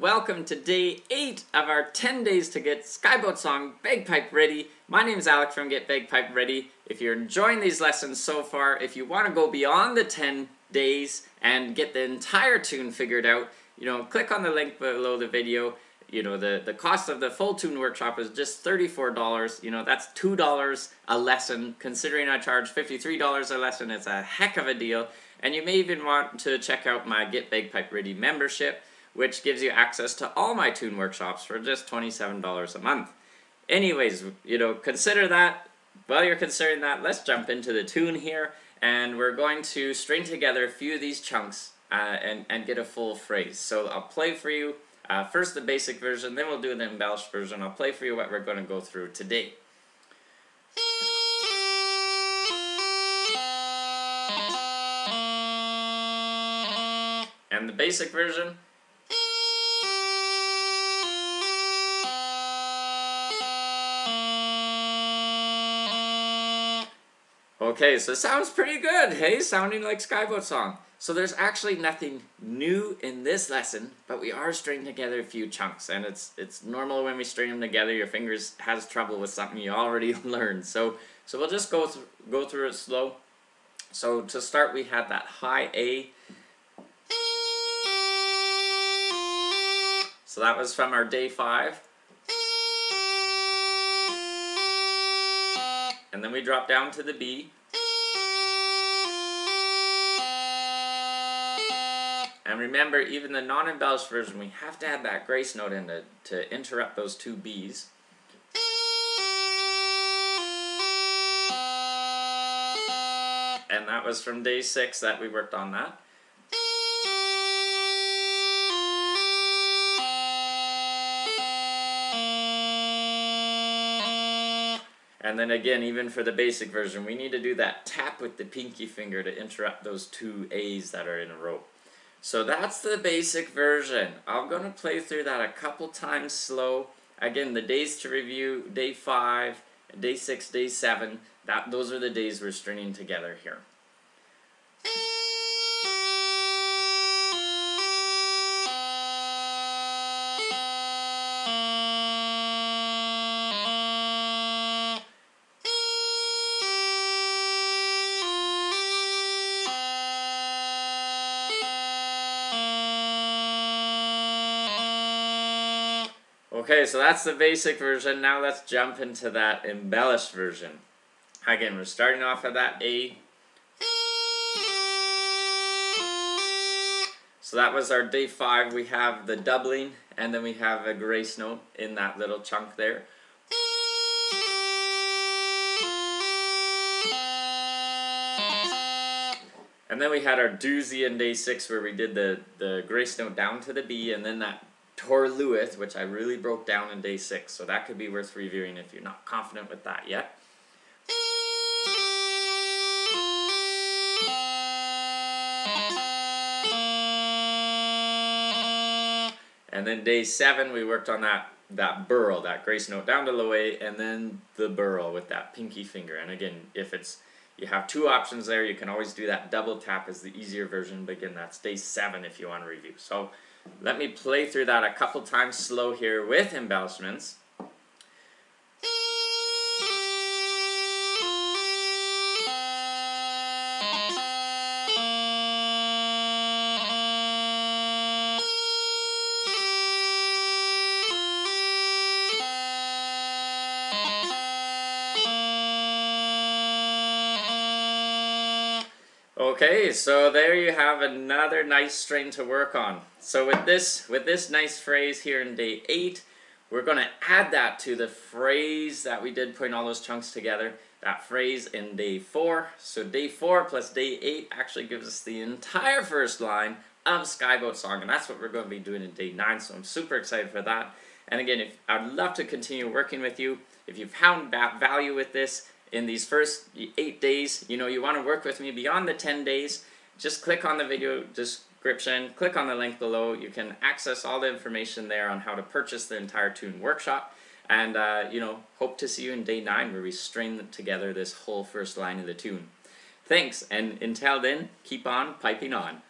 Welcome to day 8 of our 10 days to get Skye Boat Song Bagpipe Ready. My name is Alec from Get Bagpipe Ready. If you're enjoying these lessons so far, if you want to go beyond the 10 days and get the entire tune figured out, you know, click on the link below the video. You know, the, the cost of the full tune workshop is just $34. You know, that's $2 a lesson. Considering I charge $53 a lesson, it's a heck of a deal. And you may even want to check out my Get Bagpipe Ready membership which gives you access to all my tune workshops for just $27 a month. Anyways, you know, consider that. While you're considering that, let's jump into the tune here, and we're going to string together a few of these chunks uh, and, and get a full phrase. So I'll play for you uh, first the basic version, then we'll do the embellished version. I'll play for you what we're going to go through today. And the basic version Okay, so it sounds pretty good, hey? Sounding like Skye Boat Song. So there's actually nothing new in this lesson, but we are stringing together a few chunks, and it's it's normal when we string them together, your fingers has trouble with something you already learned. So so we'll just go, th go through it slow. So to start, we had that high A. So that was from our day five. And then we drop down to the B. And remember, even the non-embellished version, we have to add that grace note in to, to interrupt those two Bs. And that was from day six that we worked on that. And then again, even for the basic version, we need to do that tap with the pinky finger to interrupt those two A's that are in a row. So that's the basic version. I'm going to play through that a couple times slow. Again, the days to review, day 5, day 6, day 7, that, those are the days we're stringing together here. Okay, so that's the basic version. Now let's jump into that embellished version. Again, we're starting off at that A. So that was our day five. We have the doubling, and then we have a grace note in that little chunk there. And then we had our doozy in day six where we did the, the grace note down to the B and then that taorluath, which I really broke down in day six, so that could be worth reviewing if you're not confident with that yet. And then day seven, we worked on that that birl, that grace note down to low A, and then the birl with that pinky finger. And again, if it's you have two options there, you can always do that double tap as the easier version, but again, that's day seven if you want to review. So let me play through that a couple times slow here with embellishments. Okay, so there you have another nice string to work on. So with this, with this nice phrase here in day 8, we're to add that to the phrase that we did putting all those chunks together, that phrase in day 4. So day 4 plus day 8 actually gives us the entire first line of Skye Boat Song, and that's what we're to be doing in day 9, so I'm super excited for that. And again, if I'd love to continue working with you. If you've found value with this, in these first eight days, you know, you want to work with me beyond the 10 days, just click on the video description, click on the link below. You can access all the information there on how to purchase the entire tune workshop. And, uh, you know, hope to see you in day nine where we string together this whole first line of the tune. Thanks, and until then, keep on piping on.